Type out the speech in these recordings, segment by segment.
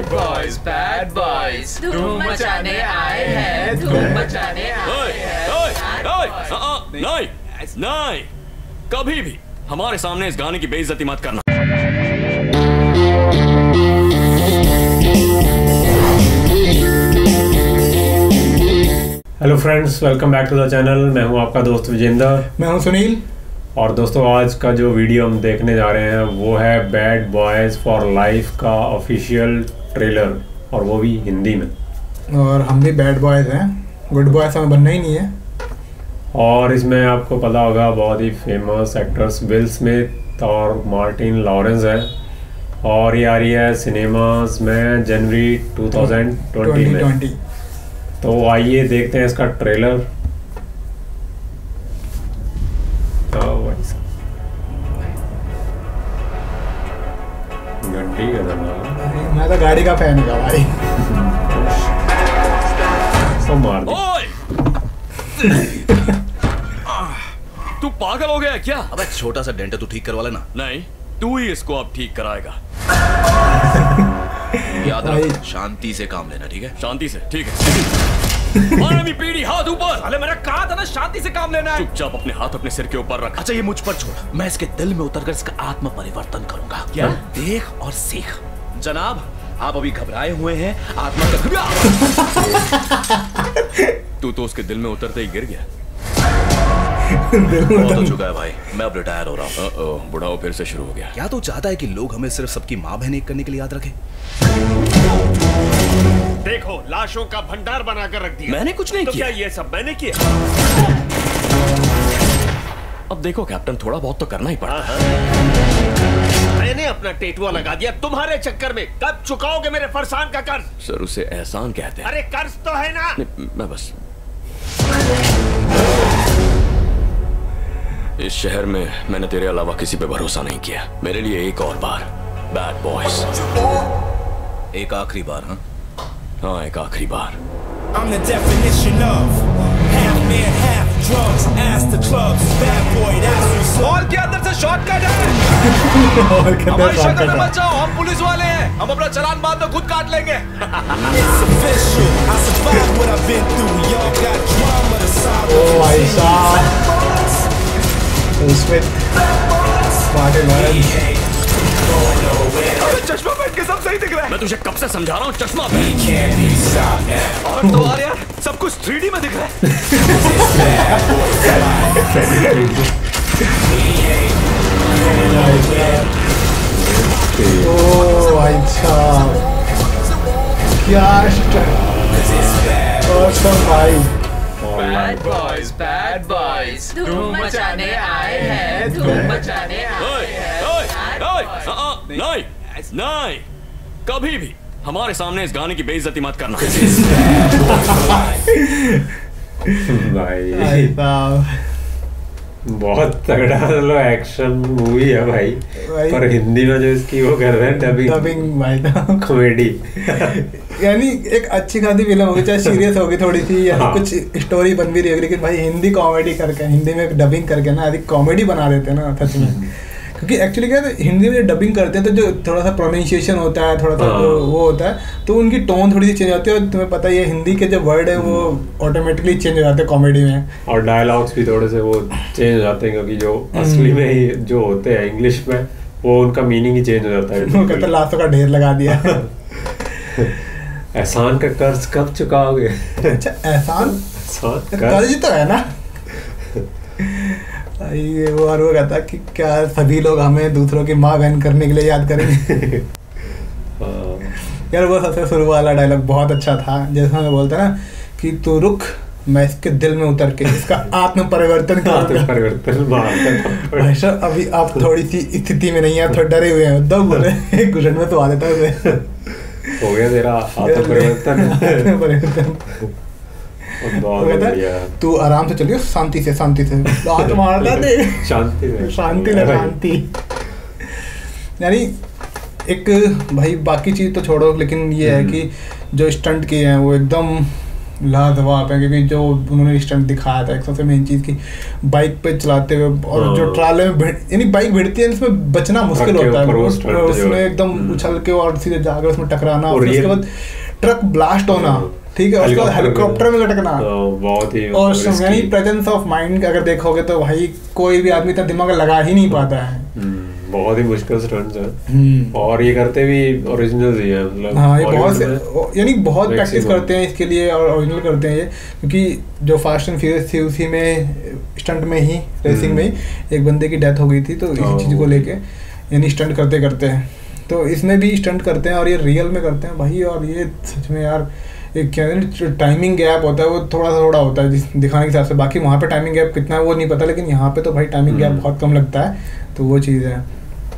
Bad boys bad boys धूम मचाने आए हैं धूम मचाने आए हैं नहीं नहीं कभी भी हमारे सामने इस गाने की बेइज्जती मत करना। Hello friends welcome back to the channel मैं हूँ आपका दोस्त विजेंद्र। मैं हूँ सुनील। और दोस्तों आज का जो वीडियो हम देखने जा रहे हैं वो है बैड बॉयज़ फॉर लाइफ का ऑफिशियल ट्रेलर और वो भी हिंदी में। और हम भी बैड बॉयज़ हैं। गुड बॉयज़ हमें बनना ही नहीं है। और इसमें आपको पता होगा बहुत ही फ़ेमस एक्टर्स विल स्मिथ और मार्टिन लॉरेंस है। और ये आ रही है सिनेमाज में जनवरी 2020 में। 2020 तो आइए देखते हैं इसका ट्रेलर घंटी का मैं तो गाड़ी का फ़ैन था भाई। मार दी। तू पागल हो गया है क्या? अबे छोटा सा डेंट है तू ठीक करवा लेना। नहीं तू ही इसको अब ठीक कराएगा। याद। रख शांति से काम लेना ठीक है? शांति से ठीक है। मानवी पीढ़ी हाथ ऊपर। अरे मैंने कहा था ना शांति से काम लेना है। चुपचाप अपने हाथ अपने सिर के ऊपर रख। अच्छा ये मुझ पर छोड़। मैं इसके दिल में उतरकर इसका आत्म परिवर्तन करूँगा। क्या? देख और सीख। जनाब आप अभी घबराए हुए हैं। आत्मा का तू तो उसके दिल में उतरते ही गिर गया। बहुत हो चुका है भाई। मैं अब रिटायर हो रहा हूँ। बुढ़ाओ फिर से शुरू हो गया। क्या तू चाहता है कि लोग हमें सिर्फ़ सबकी माँ बहन एक करने के लिए याद रखें? देखो लाशों का भंडार बनाकर रख दिया। मैंने कुछ नहीं तो किया क्या। ये सब मैंने किया? अब देखो कैप्टन थोड़ा बहुत तो करना ही पड़ता मैंने अपना टेटुआ लगा दिया। तुम्हारे चक्कर में कब चुकाओगे मेरे फरसान का कर्ज? सर उसे एहसान कहते हैं। अरे कर्ज तो है ना। मैं बस इस शहर में मैंने तेरे अलावा किसी पे भरोसा नहीं किया। मेरे लिए एक और बार बैड बॉयज़ एक आखिरी बार हाँ? हाँ एक आखिरी बार I'm the definition of half man, half drugs. Ask the clubs, bad boy, that's what's up. Mall के अंदर से शॉर्टकट है और हमारी शक्ल शॉर्टकट में है जाओ हम पुलिस वाले हैं हम अपना चलान बाद में खुद काट लेंगे It's official. I survived what I've been through. Y'all got drama to solve. ओ भाई साहब उसमें मार्टिन चश्मा पहन के सब सही दिख रहा है। मैं तुझे कब से समझा रहा हूँ चश्मा पहन. और तो यार यार सब कुछ 3D में दिख रहा है। ओ साहब क्या और सब भाई। बैड बॉयज़ बैड बॉयज़ धूम मचाने आए हैं धूम मचाने आए हैं। आ, आ, नहीं। नहीं कभी भी हमारे सामने इस गाने की बेइज्जती मत करना। भाई। भाई बहुत तगड़ा मतलब एक्शन मूवी है भाई। भाई। पर हिंदी में जो इसकी वो कर रहे हैं डबिंग डबिंग भाई कॉमेडी यानी एक अच्छी खासी फ़िल्म होगी चाहे सीरियस होगी थोड़ी सी या हाँ। कुछ स्टोरी बन भी रही होगी लेकिन भाई हिंदी कॉमेडी करके हिंदी में डबिंग करके ना अधिक कॉमेडी बना देते हैं ना सच में। क्योंकि एक्चुअली क्या है हिंदी में जो डबिंग करते हैं तो जो थोड़ा सा प्रोनाउंसिएशन होता है थोड़ा सा हाँ। वो होता है तो उनकी टोन थोड़ी सी चेंज होती है और तुम्हें पता ही हिंदी के जो वर्ड है वो ऑटोमेटिकली चेंज हो जाते हैं कॉमेडी में। और डायलॉग्स भी थोड़े से वो चेंज हो जाते हैं क्योंकि जो असली में ही जो होते हैं इंग्लिश में वो उनका मीनिंग ही चेंज हो जाता है। वो कहते लाशों का ढेर लगा दिया। एहसान का कर्ज कब चुकाओगे? अच्छा एहसान कर्ज तो है ना। ये वो और वो कहता कि क्या सभी लोग हमें दूसरों की माँ बहन करने के लिए याद करेंगे हाँ, यार वो सबसे शुरू वाला डायलॉग बहुत अच्छा था जैसे मैं बोलता ना कि तू रुक मैं इसके दिल में उतर के इसका आत्म परिवर्तन आत्म परिवर्तन साहब अभी आप थोड़ी सी स्थिति में नहीं है थोड़े डरे हुए हैं। दो बोले घुटन में तो आ देता है। हो गया तेरा आत्म परिवर्तन तू आराम से चलियो शांति से शांति से। हाथ मारता दे। शांति में शांति ना शांति। यानी एक भाई बाकी चीज़ तो छोड़ो लेकिन ये है कि जो स्टंट किए हैं वो एकदम लाजवाब है क्योंकि जो उन्होंने स्टंट दिखाया था एक सबसे मेन चीज़ की बाइक पे चलाते हुए और हाँ। जो ट्राले में भिड़- यानी बाइक भिड़ती है इसमें बचना मुश्किल होता है। उसमें एकदम हम्म। उछल के और सीधे जाकर उसमें टकराना और उसके बाद ट्रक ब्लास्ट होना हाँ। ठीक है? उसके बाद हेलीकॉप्टर में। लटकना। हाँ, बहुत ही और यानी प्रेजेंस ऑफ़ माइंड अगर देखोगे तो भाई कोई भी आदमी इतना दिमाग लगा ही नहीं पाता है। हम्म, बहुत ही मुश्किल स्टंट्स है। हम्म। और ये करते भी ओरिजिनल ही है मतलब हाँ ये बहुत यानी बहुत प्रैक्टिस करते हैं इसके लिए और ओरिजिनल करते हैं ये क्योंकि जो फास्ट एंड फ्यूरियस थी उसी में स्टंट में ही रेसिंग में ही एक बंदे की डेथ हो गई थी तो हाँ, इसी चीज़ को लेके यानी स्टंट करते करते हैं तो इसमें भी स्टंट करते हैं और ये रियल में करते हैं भाई और ये सच में यार एक क्या है टाइमिंग गैप होता है वो थोड़ा सा थोड़ा होता है जिस दिखाने के हिसाब से बाकी वहाँ पे टाइमिंग गैप कितना है वो नहीं पता लेकिन यहाँ पे तो भाई टाइमिंग गैप हम्म। बहुत कम लगता है तो वो चीज़ है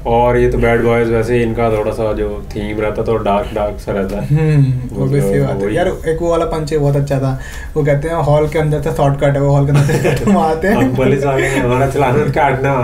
और ये तो बैड बॉयज़ वैसे इनका थोड़ा सा जो थीम रहता तो डार्क डार्क सा रहता। है हम्म वो भी सही बात है। यार एक वो वाला पंच बहुत अच्छा था। वो कहते हैं हॉल के अंदर से शॉर्टकट है वो हॉल के अंदर से मारते हम हैं। पुलिस वाले हमारा चलाना काटना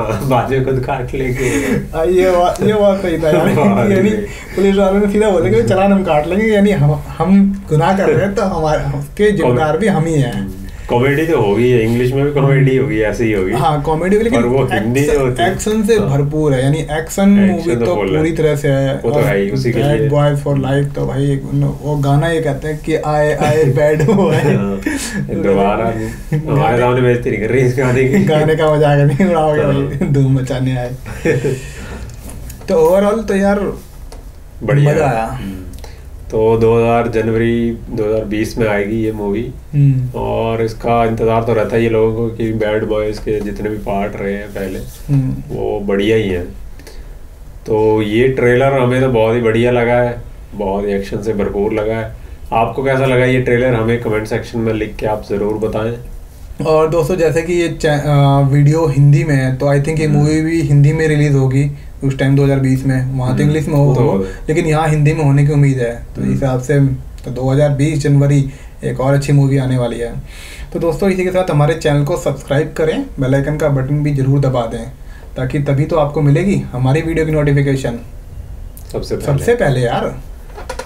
में खुद काट लेंगे ये ये बात सही था यार। यानी पुलिस वालों ने सीधा बोले कि चलान हम काट लेंगे यानी हम हम गुनाह कर रहे हैं तो हमारे उसके जिम्मेदार भी हम ही हैं। कॉमेडी तो होगी इंग्लिश में भी कॉमेडी होगी ऐसी ही होगी हाँ कॉमेडी लेकिन वो हिंदी जो होती है एक्शन से हाँ। भरपूर है यानी एक्शन मूवी तो तो है। पूरी तरह से है वो तो है उसी के लिए। बॉयज़ फॉर लाइफ तो भाई एक वो गाना ये कहते हैं कि आए आए बैड बॉय हाँ, दोबारा हमारे सामने बेइज्जती नहीं कर रही इस गाने की गाने का मज़ाक नहीं उड़ाओगे हाँ। भाई धूम मचाने आए तो ओवरऑल तो यार बढ़िया मज़ा आया हम्म। तो 2000 जनवरी 2020 में आएगी ये मूवी हम्म, और इसका इंतज़ार तो रहता ही है लोगों को कि बैड बॉयज़ के जितने भी पार्ट रहे हैं पहले हम्म, वो बढ़िया ही हैं। तो ये ट्रेलर हमें तो बहुत ही बढ़िया लगा है बहुत ही एक्शन से भरपूर लगा है। आपको कैसा लगा ये ट्रेलर हमें कमेंट सेक्शन में लिख के आप ज़रूर बताएँ। और दोस्तों जैसे कि ये आ, वीडियो हिंदी में है तो आई थिंक ये हम्म। मूवी भी हिंदी में रिलीज़ होगी। उस टाइम 2020 में वहाँ तो हम्म, इंग्लिश में हो तो लेकिन यहाँ हिंदी में होने की उम्मीद है। तो इस हम्म। हिसाब से तो 2020 जनवरी एक और अच्छी मूवी आने वाली है। तो दोस्तों इसी के साथ हमारे चैनल को सब्सक्राइब करें बेल आइकन का बटन भी ज़रूर दबा दें ताकि तभी तो आपको मिलेगी हमारी वीडियो की नोटिफिकेशन सबसे पहले। सबसे पहले यार।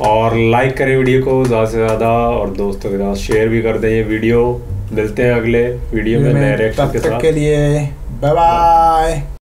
और लाइक करें वीडियो को ज़्यादा से ज़्यादा और दोस्तों के साथ शेयर भी कर दें ये वीडियो मिलते हैं अगले वीडियो में नए के साथ। के लिए बाय बाय